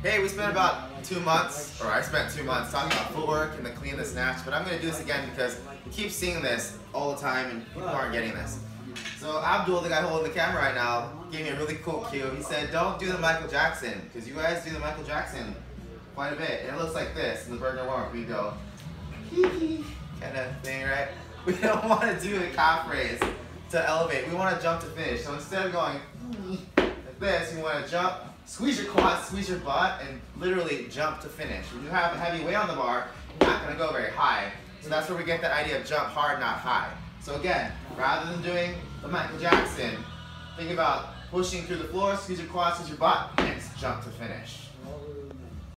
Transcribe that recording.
Hey, we spent about two months, or I spent two months talking about footwork and the clean the snatch, but I'm going to do this again because we keep seeing this all the time and people aren't getting this. So Abdul, the guy holding the camera right now, gave me a really cool cue. He said, don't do the Michael Jackson, because you guys do the Michael Jackson quite a bit. And it looks like this in the Burgener warm We go, hee hee, kind of thing, right? We don't want to do a calf raise to elevate. We want to jump to finish. So instead of going like this, you want to jump Squeeze your quads, squeeze your butt, and literally jump to finish. When you have a heavy weight on the bar, you're not gonna go very high. So that's where we get that idea of jump hard, not high. So again, rather than doing the Michael Jackson, think about pushing through the floor, squeeze your quads, squeeze your butt, and jump to finish.